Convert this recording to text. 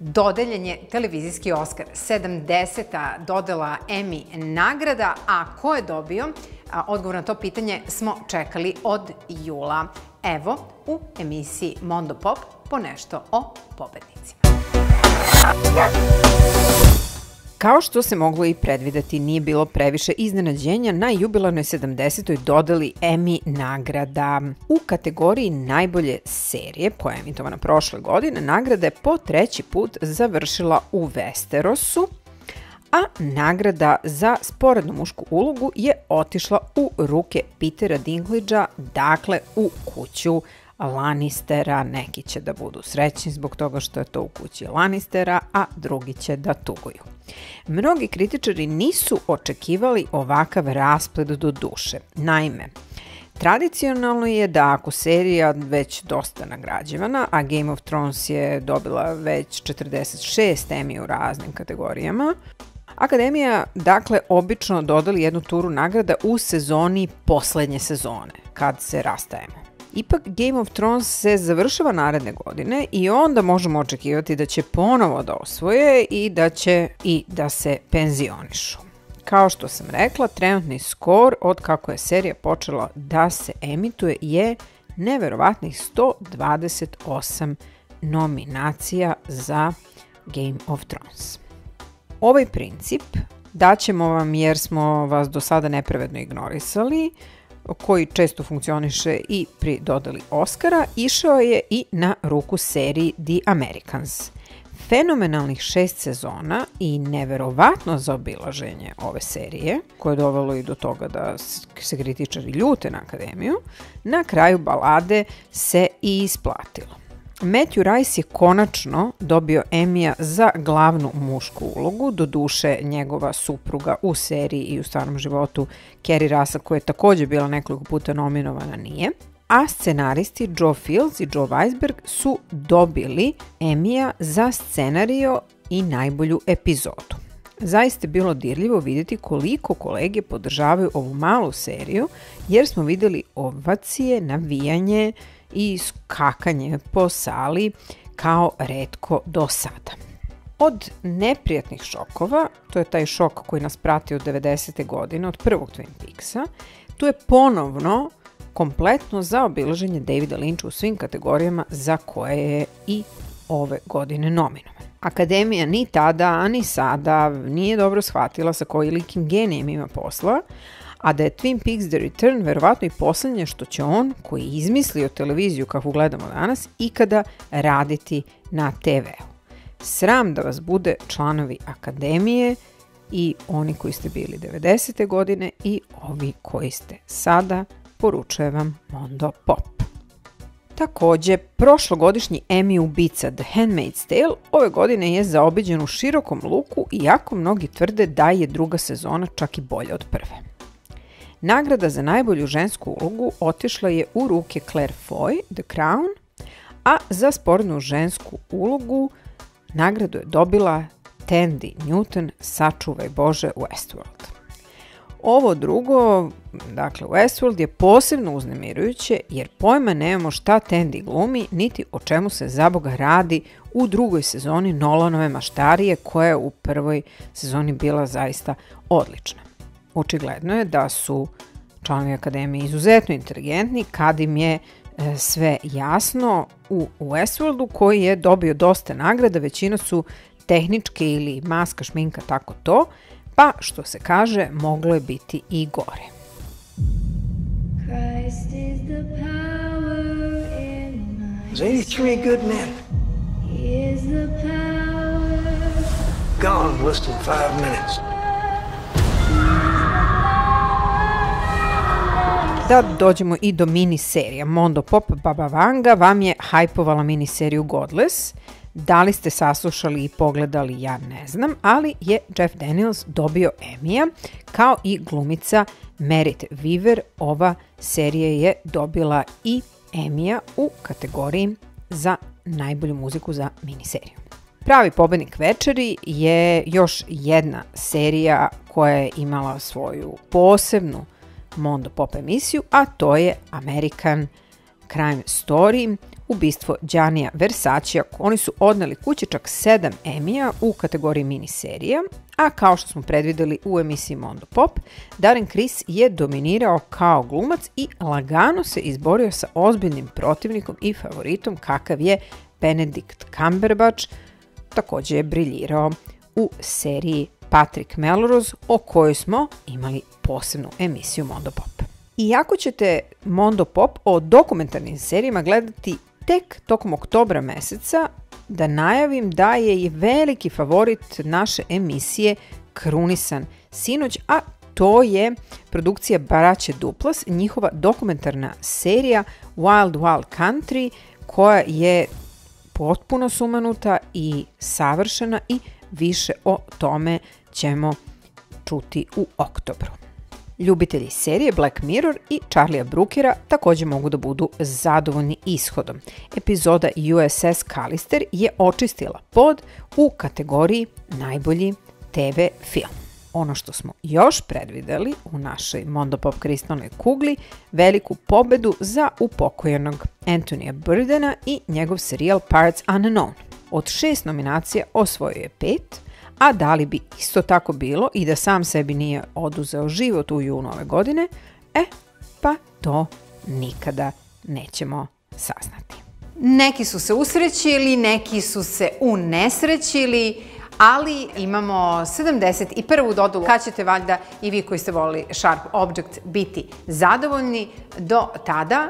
dodeljen je televizijski Oscar, 70. dodela Emmy nagrada, a ko je dobio? Odgovor na to pitanje smo čekali od jula. Evo, u emisiji Mondo Pop po nešto o pobednicima. Kao što se moglo i predvideti, nije bilo previše iznenađenja na jubilarnoj 70. dodali Emmy nagrada. U kategoriji najbolje serije, koja je emitovana prošle godine, nagrada je po treći put završila u Westerosu, a nagrada za sporednu mušku ulogu je otišla u ruke Petera Dinklagea, dakle u kuću Lannistera, neki će da budu srećni zbog toga što je to u kući Lannistera, a drugi će da tuguju. Mnogi kritičari nisu očekivali ovakav rasplet do duše. Naime, Tradicionalno je da ako serija već dosta nagrađivana, a Game of Thrones je dobila već 46 Emmy u raznim kategorijama, Akademija, dakle, obično dodali jednu turu nagrada u sezoni poslednje sezone, kad se rastajemo. Ipak Game of Thrones se završava naredne godine i onda možemo očekivati da će ponovo da osvoje i da će i da se penzionišu. Kao što sam rekla, trenutni skor od kako je serija počela da se emituje je neverovatnih 128 nominacija za Game of Thrones. Ovaj princip daćemo vam jer smo vas do sada neprevedno ignorisali, koji često funkcioniše i pri dodali Oscara, išao je i na ruku seriji The Americans. Fenomenalnih šest sezona i neverovatno zaobilaženje ove serije, koje je dovelo i do toga da se kritičari ljute na akademiju, na kraju balade se i isplatilo. Matthew Rice je konačno dobio Emija za glavnu mušku ulogu, do duše njegova supruga u seriji i u stvarnom životu Kerry Russell, koja je takođe bila nekoliko puta nominovana, nije. A scenaristi Joe Fields i Joe Weisberg su dobili Emija za scenario i najbolju epizodu. Zaista je bilo dirljivo videti koliko kolege podržavaju ovu malu seriju, jer smo videli ovacije, navijanje, i skakanje po sali kao redko do sada. Od neprijatnih šokova, to je taj šok koji nas prati od 90. godine, od prvog Twin Peaksa, tu je ponovno kompletno za obilaženje Davida Lyncha u svim kategorijama za koje je i ove godine nominovan. Akademija ni tada, ni sada nije dobro shvatila sa koji likim genijem ima posla, a da je Twin Peaks The Return verovatno i poslednje što će on, koji je izmislio televiziju kakvu gledamo danas, ikada raditi na TV-u. Sram da vas bude članovi akademije i oni koji ste bili 90. godine i ovi koji ste sada, poručuje vam Mondo Pop. Takođe, prošlogodišnji Emmy ubica The Handmaid's Tale ove godine je zaobiđen u širokom luku iako mnogi tvrde da je druga sezona čak i bolja od prve. Nagrada za najbolju žensku ulogu otišla je u ruke Claire Foy, The Crown, a za spornu žensku ulogu nagradu je dobila Tandy Newton, Sačuvaj Bože Westworld. Ovo drugo, dakle Westworld, je posebno uznemirujuće jer pojma nemamo šta Tandy glumi, niti o čemu se za Boga radi u drugoj sezoni Nolanove maštarije koja je u prvoj sezoni bila zaista odlična. Očigledno je da su članovi akademije izuzetno inteligentni kad im je e, sve jasno u Westworldu koji je dobio dosta nagrada, većina su tehničke ili maska, šminka, tako to, pa što se kaže moglo je biti i gore. Christ is the power in my Is 83 good men? He is the power. Gone less than five minutes. Da dođemo i do miniserija. Mondo Pop Baba Vanga vam je hajpovala miniseriju Godless. Da li ste saslušali i pogledali, ja ne znam, ali je Jeff Daniels dobio Emija, kao i glumica Merit Weaver. Ova serija je dobila i Emija u kategoriji za najbolju muziku za miniseriju. Pravi pobednik večeri je još jedna serija koja je imala svoju posebnu Mondo Pop emisiju, a to je American Crime Story Ubistvo Đanija Versacija. Oni su odneli kući čak sedam Emija u kategoriji miniserija, a kao što smo predvideli u emisiji Mondo Pop, Darren Criss je dominirao kao glumac i lagano se izborio sa ozbiljnim protivnikom i favoritom kakav je Benedict Cumberbatch, takođe je briljirao u seriji Patrick Melrose o kojoj smo imali posebnu emisiju Mondo Pop. Iako ćete Mondo Pop o dokumentarnim serijama gledati tek tokom oktobra meseca, da najavim da je i veliki favorit naše emisije krunisan sinoć, a to je produkcija Baraće Duplas, njihova dokumentarna serija Wild Wild Country, koja je potpuno sumanuta i savršena i više o tome ćemo čuti u oktobru. Ljubitelji serije Black Mirror i Charlie'a Brookera takođe mogu da budu zadovoljni ishodom. Epizoda USS Callister je očistila pod u kategoriji najbolji TV film. Ono što smo još predvideli u našoj Mondopop kristalnoj kugli, veliku pobedu za upokojenog Antonija Burdena i njegov serijal Parts Unknown. Od šest nominacija osvojio je pet, a da li bi isto tako bilo i da sam sebi nije oduzeo život u junu ove godine, e, pa to nikada nećemo saznati. Neki su se usrećili, neki su se unesrećili, ali imamo 71. dodulu. Kad ćete valjda i vi koji ste volili Sharp Object biti zadovoljni, do tada...